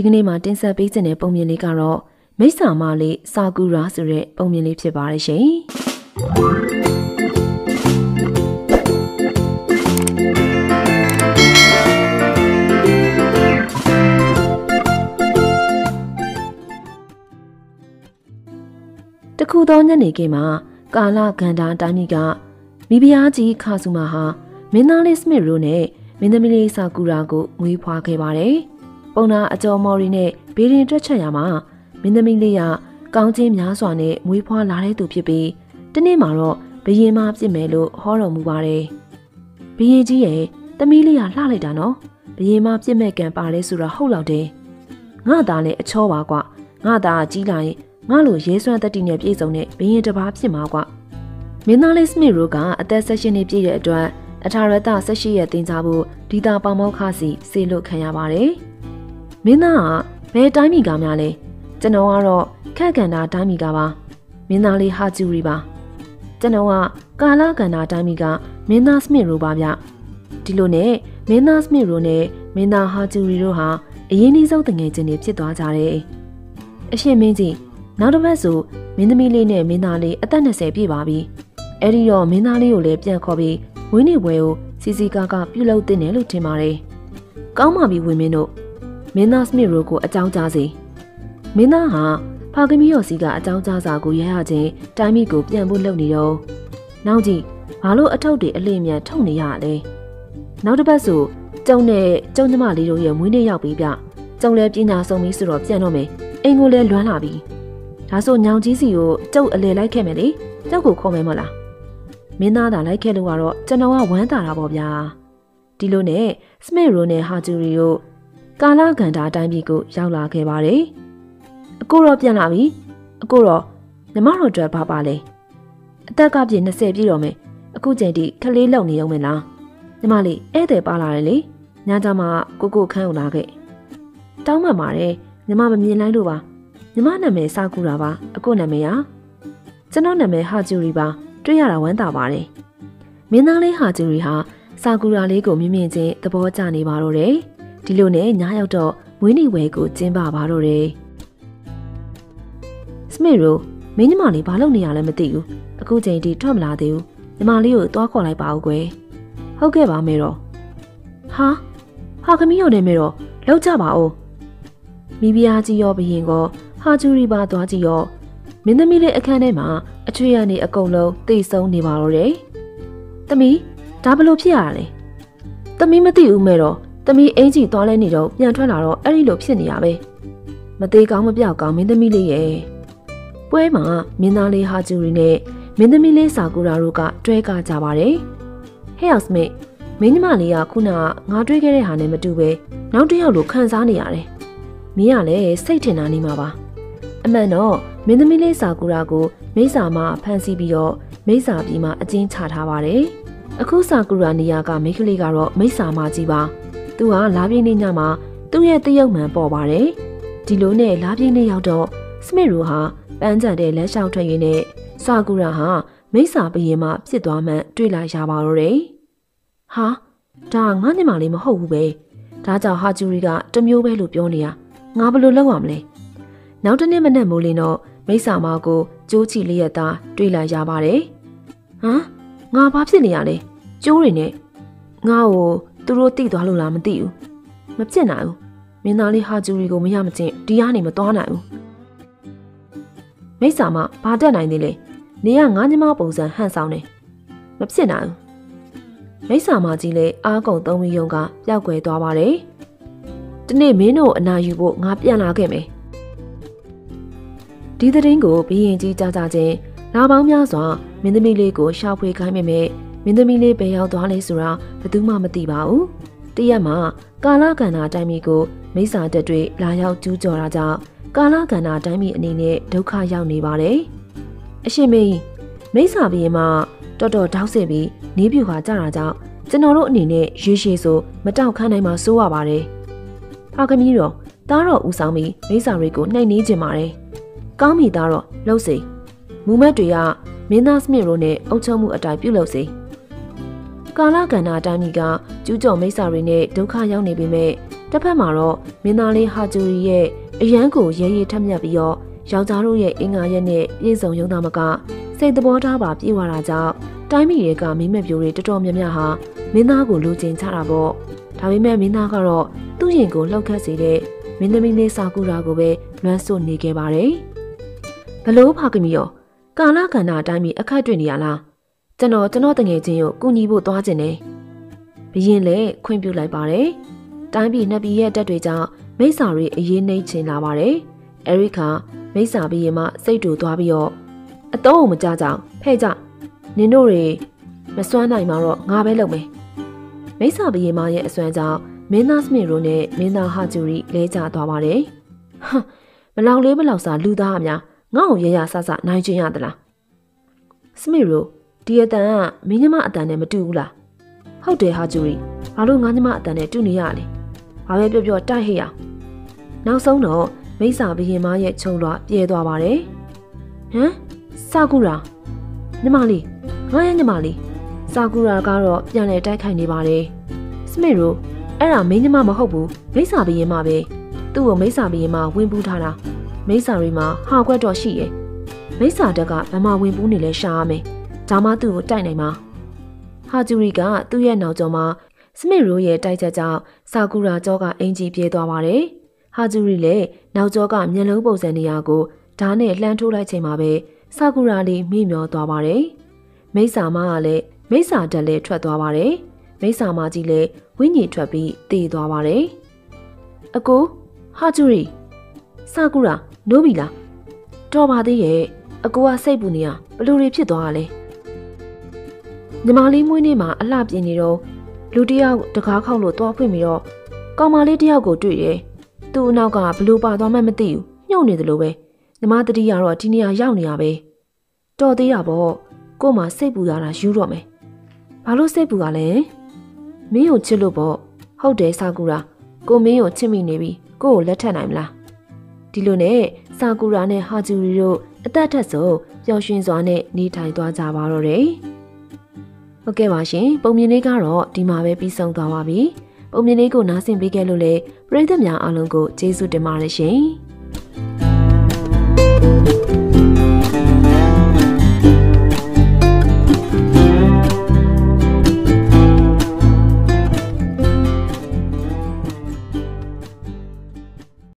ဒီကနေ့မှာတင်ဆက်ပေးခြင်းတဲ့ပုံမြင်လေးကတော့မိစ္ဆာမလေးစာကူရာဆိုတဲ့ပုံမြင်လေးဖြစ်ပါတယ်ရှင်တခုသောညနေခင်းမှာကာလဂန္ဓာတိုင်းမိကမိဖုရားကြီးခါစုမာဟာမင်းသားလေးစမစ်ရိုးနဲ့မင်းသမီးလေးစာကူရာကိုငွေဖွာခဲ့ပါတယ်။ ပုံနာအကျော်မော်ရီနဲ့ဘေးရင်တွက်ချက်ရမှာမင်းသမီးလေးကကောင်းချင်းများစွာနဲ့မွေးဖွားလာတဲ့သူဖြစ်ပြီးတနေ့မှာတော့ဘရင်မပြစ်မယ်လို့ဟောတော်မူပါတယ်။ဘရင်ကြီးရဲ့သမီးလေးကလှလိုက်တာနော်။ဘရင်မပြစ်မဲ့ကံပါလဲဆိုတာဟုတ်လောက်တယ်။ငါသားလည်းအချောပါကွ။ငါသားကြီးလာရင်ငါလိုရဲစွမ်းတတိနဲ့ပြည့်စုံတဲ့ဘရင်တစ်ပါးဖြစ်မှာကွ။မင်းသားလေးစမစ်ရိုကအသက်၁၈နှစ်ပြည့်တဲ့အတွက်အထာရတ18ရက်တင်ကြဖို့ဒီတာပေါမောက်ခစီစေလွတ်ခံရပါတယ်။ မင်းသားကဘယ်တိုင်းမီကားများလဲကျွန်တော်ကတော့ခက်ကန်တာတိုင်းမီကားပါမင်းသားလေးဟာကျူရီပါကျွန်တော်ကကာလာကန်တာတိုင်းမီကားမင်းသားစမစ်ရိုပါဗျဒီလိုနဲ့မင်းသားစမစ်ရိုနဲ့မင်းသားဟာကျူရီတို့ဟာအရင်နှီးဆုံးတငယ်ချင်းတွေဖြစ်သွားကြတယ်အရှင်မင်းကြီးနောက်တစ်ပတ်ဆိုမင်းသမီးလေးနဲ့မင်းသားလေးအသက်20ပြည့်ပါပြီအဲ့ဒီတော့မင်းသားလေးကိုလည်းပြန်ခေါ်ပြီးဝင်းနေပွဲကိုစီစီကားကားပြုလုပ်တင်တယ်လို့ထင်ပါတယ်။ကောင်းပါပြီဝင်းမင်းတို့ မင်းသားစမစ်ရိုကိုအကြောင်းကြားစေ။မင်းသားဟာဖာကမီယော်စီကအကြောင်းကြားစာကိုရရချင်းတိုင်းမိကိုပြန်ဖို့လုပ်နေတော့နောက်ကြည့်ဘာလို့အထုပ်တွေအလင်းမြန်ထုတ်နေရလဲ။နောက်တစ်ပတ်ဆိုကျုံနဲ့ကျုံကျမလေးတို့ရဲ့မွေးနေ့ရောက်ပြီဗျ။ကျုံလဲပညာဆုံးပြီဆိုတော့ပြန်တော့မယ်။အိမ်ကိုလည်းလွမ်းလာပြီ။ဒါဆိုညောင်ကြီးစီကိုကျုပ်အလဲလိုက်ခဲ့မယ်လေ။ကျုပ်ကိုခေါ်မယ်မလား။မင်းသားသာလိုက်ခဲ့လို့ကတော့ကျွန်တော်ကဝမ်းသာတာပေါ့ဗျာဒီလိုနဲ့စမစ်ရိုနဲ့ဟာဂျူရီတို့ ကာလာဂန္ဓာတိုင်းပြည်ကိုရောက်လာခဲ့ပါတယ်အကိုတော့ပြန်လာပြီအကိုတော့ညီမတို့အတွက်ဘာပါလဲအသက်ကပြည့်20ပြည့်တော့မယ်အခုချိန်ထိခလေးလုံနေအောင်မလားညီမလေးဧည့်သည်ပါလာတယ်လေညကြမှာကိုကိုခန်းကိုလာခဲ့တောင်းမှပါတယ်ညီမမမြင်လိုက်လို့ပါညီမနာမည်စကူတာပါအကိုနာမည်ဟာကျွန်တော်နာမည်ဟာဂျူရီပါတွေ့ရတာဝမ်းသာပါတယ်။မင်းသားလေးဟာဂျူရီဟာစာကူရာလေးကိုမြင်မြင်ချင်းသဘောကျနေပါတော့တယ်။ ဒီလိုနဲ့ညရောက်တော့မွေးနေ့ဝဲကိုကျင်းပပါတော့တယ်။စမစ်ရိုမင်းညီမလေးဘာလုပ်နေရလဲမသိဘူး။အခုချိန်ထိထွက်မလာသေးဘူး။ညီမလေးကိုသွားခေါ်လိုက်ပါဦးကွယ်။ဟုတ်ကဲ့ပါမေတော့။ဟာဟာခမီးရောက်နေမေတော့လောက်ကြပါဦး။မိဖုရားကြီးရောဘရင်ကောဟာဂျူရီပါသွားကြည့်ရောမင်းသမီးလေးအခန်းထဲမှာအချွေရနေအကုန်လုံးတိတ်ဆုံးနေပါတော့တယ်။သမီးဒါဘလို့ဖြစ်ရလဲ။သမီးမသိဘူးမဲ့တော့ သမီးအင်ကြီးသွားလဲနေတော့ပြန်ထွက်လာတော့အဲ့ဒီလိုဖြစ်နေရပဲ။မသေးကောင်းမပြောက်ကောင်းမင်းသမီးလေးရဲ့။ပွဲမှာမင်းသားလေးဟာဂျူရီနဲ့မင်းသမီးလေးစာကူရာတို့ကတွဲကားကြပါတယ်။ Hey housemate မင်းညီမလေးကခုနကငါတွေ့ခဲ့တဲ့ဟာနဲ့မတူပဲနောက်တစ်ယောက်လိုခံစားနေရတယ်။မင်းကလည်းစိတ်ထင်တာနေမှာပါ။အမှန်တော့မင်းသမီးလေးစာကူရာကို မိစ္ဆာမဖမ်းဆီးပြီးတော့မိစ္ဆာပြည်မှာအကျဉ်းချထားပါတယ်။အခုစာကူရာနီယာကမိခလေးကတော့မိစ္ဆာမကြီးပါ။ သူကလာပြင်းနေညမှာသူ့ရဲ့တရုတ်မှန်ပေါ်ပါတယ်။ဒီလိုနဲ့လာပြင်းနေရောက်တော့စမစ်ရူဟာပန်းကြံတဲ့လက်လျှောက်ထွက်ရင်းနဲ့စာကူရာဟာမိစ္ဆာဘရင်မှဖြစ်သွားမှန်တွေ့လာရပါတော့တယ်။ဟာဒါငါညမလေးမဟုတ်ဘူးပဲ။ဒါကြောင့်ဟာဂျူရီကတမျိုးပဲလို့ပြောနေတာ။ငါဘယ်လိုလုပ်ရမလဲ။နောက်တနေ့မနက်မိုးလင်းတော့မိစ္ဆာမကိုကျိုးချီလေးရသားတွေ့လာရပါတယ်။ဟမ်ငါဘာဖြစ်နေရလဲ။ကျိုးတွေနဲ့ငါ့ကို သူတို့တိသွားလို့လားမသိဘူး။မဖြစ်နိုင်ဘူး။မင်းသားလေးဟာဂျူရီကိုမရမချင်းဒီကနေမသွားနိုင်ဘူး။မိစ္ဆာမဘာတက်နိုင်သေးလဲ။နေကငါးညီမပုံစံဟန်ဆောင်နေ။မဖြစ်နိုင်ဘူး။မိစ္ဆာမကြီးလည်းအားကုန်သုံးပြီးယုံကပျောက်ကွယ်သွားပါတယ်။ဒီနေ့မင်းတို့အနာယူဖို့ငါပြန်လာခဲ့မယ်။ဒီသတင်းကိုဘီရင်ကြီးကြားကြခြင်းလာပေါင်းများစွာမင်းသမီးလေးကိုရှာဖွေခိုင်းပေမဲ့မ င်းသမီးလေးဘယ်ရောက်သွားလဲဆိုတာဘယ်သူမှမသိပါဘူး။တရက်မှာကာလကန္နာတိုင်းမီကိုမိစ္ဆာတက်တွေလာရောက်ကျူးကျော်တာကြောင့်ကာလကန္နာတိုင်းမီအနေနဲ့ဒုက္ခရောက်နေပါတယ်။အရှင်မင်းမိစ္ဆာဘီရင်မှာတော်တော်တောက်စစ်ပြီးနေပြူခါကြတာကြောင့်ကျွန်တော်တို့အနေနဲ့ရေရှည်ဆိုမတောက်ခမ်းနိုင်မှာစိုးရပါတယ်။ဖာကမီးတော်တားတော်ဦးဆောင်ပြီးမိစ္ဆာတွေကိုနှိမ်နှင်းကျင်ပါတယ်။ကောင်းပြီသားတော့လှုပ်စေမူမက်တွေကမင်းသားစမစ်ရိုနဲ့အုပ်ချုပ်မှုအတိုင်းပြုလုပ်စေ ကာလကန္နာတိုင်းမီကကျူးကျော်မိစ္ဆာတွေနဲ့ဒုက္ခရောက်နေပေမဲ့တစ်ဖက်မှာတော့မင်းသားလေးဟာဂျူရီရဲ့အရန်ကိုရဲရဲထက်မြက်ပြီးတော့ယောက်ျားတို့ရဲ့အင်္ဂါရက်နဲ့ပြည်စုံရုံသားမကစိတ်သဘောထားပါပြေဝတာကြောင့်တိုင်းပြည်တွေကမိမက်ပြိုတွေတော်တော်များများဟာမင်းသားကိုလိုချင်ကြတာပေါ့ဒါပေမဲ့မင်းသားကတော့သူ့ရင်ကိုလှောက်ခတ်စေတဲ့မင်းသမီးလေးစာကူရာကိုပဲလွမ်းစို့နေခဲ့ပါတယ်ဘလို့ဖာကမီရောကာလကန္နာအတိုင်းမီအခက်တွေ့နေရလား ကျွန်တော်ကျွန်တော်တငယ်ချင်းကိုကူညီဖို့သွားခြင်းနဲ့ဘရင်လည်းခွင့်ပြုလိုက်ပါတယ်တိုင်းပြည်နှစ်ပြည်ရဲ့တက်တွေကြောင့်မိစ္ဆာတွေအရေးနှိမ့်ချင်လာပါတယ်အဲရစ်ကမိစ္ဆာဘရင်မှစိတ်တူသွားပြီးတော့အတော့မကြကြအောင်ဖဲ့ကြနင်တို့တွေမစွမ်းနိုင်မှာတော့ငါပဲလုပ်မယ်မိစ္ဆာဘရင်မရဲ့အစွမ်းကြောင့်မင်းသားစမစ်ရိုနဲ့မင်းသားဟာဂျူရီလဲကျသွားပါတယ်ဟမ်မလောက်လေးမလောက်စားလူသားအများငါ့ကိုရရဆဆနိုင်ချင်ရသလားစမစ်ရို ဒီအတန်ကမင်းညမအတန်နဲ့မတူဘူးလားဟုတ်တယ်ဟာဂျူရီဘာလို့ငါညမအတန်နဲ့တူနေရလဲဘာပဲပြောပြောတိုက်ဟိရနောက်ဆုံးတော့မိစ္ဆာဘရင်မရဲ့ခြုံလွှာပြဲသွားပါတယ်ဟမ်စာကူရာညီမလေးငါရဲ့ညီမလေးစာကူရာကတော့ပြန်လဲတိုက်ခိုက်နေပါတယ်စမစ်ရိုအဲ့ဒါမင်းညီမမဟုတ်ဘူးမိစ္ဆာဘရင်မပဲသူ့ကိုမိစ္ဆာဘရင်မဝင်ပူးထားတာမိစ္ဆာရီမှာဟာကွက်တော့ရှိရဲ့မိစ္ဆာတက်ကဘမဝင်ပူးနေလဲရှာရမယ် ဒါမှသူ့ကိုတိုက်နိုင်မှာဟာဂျူရီကသူ့ရဲ့နောက်ကျောမှာစမစ်ရိုးရဲ့တိုက်ချက်ကြောင့်ဆာကူရာကျောကအင်ဂျီပြေးသွားပါတယ်ဟာဂျူရီလည်းနောက်ကျောကမျက်လုံးပုံစံနေရာကိုဓာတ်နဲ့လှမ်းထိုးလိုက်ချိန်မှာပဲဆာကူရာလေးမိမျောသွားပါတယ်မိစ္ဆာမကလည်းမိစ္ဆာတက်လည်းထွက်သွားပါတယ်မိစ္ဆာမကြီးလည်းဝိညာဉ်ထွက်ပြီးတည်သွားပါတယ်အကိုဟာဂျူရီဆာကူရာနိုးပြီလားတော်ပါသေးရဲ့အကိုကစိတ်ပူနေရဘလို့တွေဖြစ်သွားတာလဲ ညီမလေးမွေးနေ့မှာအလှပြင်နေတော့လူတယောက်တကားခောက်လို့သွားဖွင့်ပြီးတော့ကောင်မလေးတယောက်ကိုတွေ့တယ်သူ့အနောက်ကဘလို့ပါသွားမှမသိဘူးညှို့နေတယ်လို့ပဲညီမတတိယတော့ဒီနေရာရောက်နေရပဲတော်သေးတာပေါ့ကို့မှာစိတ်ပူရတာယူတော့မယ်ဘာလို့စိတ်ပူရလဲမင်းကိုချစ်လို့ပေါ့ဟုတ်တယ်ဆာကူရာကိုမင်းကိုချစ်မိနေပြီကို့ကိုလက်ထပ်နိုင်မလားဒီလိုနဲ့ဆာကူရာနဲ့ဟာဂျူရီတို့အသက်ထက်ဆုံးပျော်ရွှင်စွာနဲ့နေထိုင်သွားကြပါတော့တယ်။ ဟုတ်ကဲ့ပါရှင်ပုံမြင်လေးကတော့ဒီမှာပဲပြီးဆုံးသွားပါပြီ။ပုံမြင်လေးကိုနားဆင်ပေးခဲ့လို့လေပရိသတ်များအားလုံးကိုကျေးဇူးတင်ပါတယ်ရှင်။